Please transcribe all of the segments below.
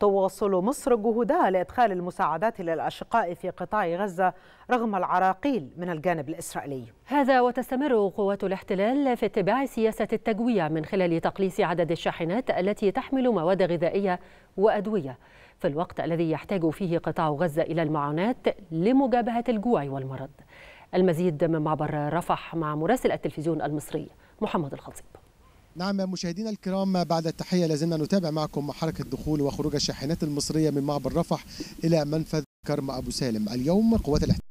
تواصل مصر جهودها لإدخال المساعدات للأشقاء في قطاع غزة رغم العراقيل من الجانب الإسرائيلي. هذا وتستمر قوات الاحتلال في اتباع سياسة التجويع من خلال تقليص عدد الشاحنات التي تحمل مواد غذائية وأدوية. في الوقت الذي يحتاج فيه قطاع غزة إلى المعونات لمجابهة الجوع والمرض. المزيد من معبر رفح مع مراسل التلفزيون المصري محمد الخطيب. نعم مشاهدينا الكرام بعد التحية لازلنا نتابع معكم حركة دخول وخروج الشاحنات المصرية من معبر رفح إلى منفذ كرم أبو سالم. اليوم قوات الاحتلال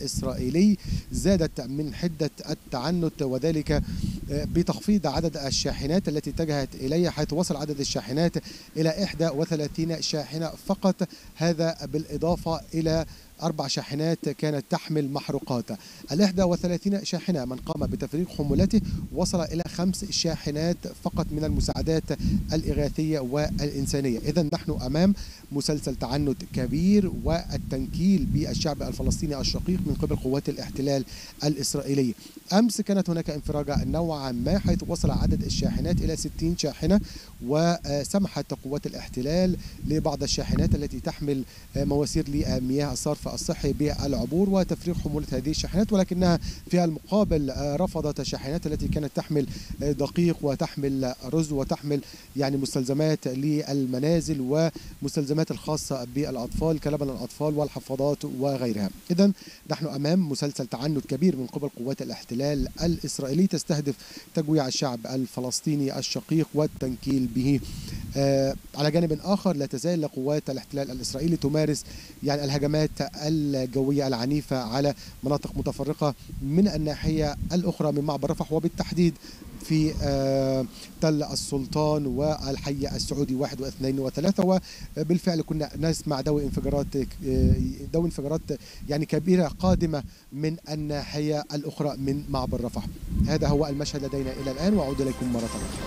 الإسرائيلي زادت من حدة التعنت وذلك بتخفيض عدد الشاحنات التي اتجهت إليه حيث وصل عدد الشاحنات إلى 31 شاحنة فقط. هذا بالإضافة إلى أربع شاحنات كانت تحمل محروقات. الإحدى وثلاثين شاحنة من قام بتفريغ حمولته وصل إلى خمس شاحنات فقط من المساعدات الإغاثية والإنسانية. إذا نحن أمام مسلسل تعنت كبير والتنكيل بالشعب الفلسطيني الشقيق من قبل قوات الاحتلال الإسرائيلي. أمس كانت هناك انفراجة نوعا ما حيث وصل عدد الشاحنات إلى 60 شاحنة وسمحت قوات الاحتلال لبعض الشاحنات التي تحمل مواسير لمياه الصرف الصحي بالعبور وتفريغ حمولة هذه الشاحنات. ولكنها في المقابل رفضت الشاحنات التي كانت تحمل دقيق وتحمل رز وتحمل يعني مستلزمات للمنازل ومستلزمات الخاصة بالأطفال كلبن الأطفال والحفاضات وغيرها. إذا نحن أمام مسلسل تعنت كبير من قبل قوات الاحتلال الإسرائيلي تستهدف تجويع الشعب الفلسطيني الشقيق والتنكيل به. على جانب آخر لا تزال قوات الاحتلال الإسرائيلي تمارس يعني الهجمات الجوية العنيفة على مناطق متفرقة من الناحية الأخرى من معبر رفح وبالتحديد في تل السلطان والحي السعودي واحد واثنين وثلاثة. وبالفعل كنا نسمع دوي انفجارات دوي انفجارات يعني كبيرة قادمة من الناحية الأخرى من معبر رفح. هذا هو المشهد لدينا إلى الآن وأعود إليكم مرة أخرى.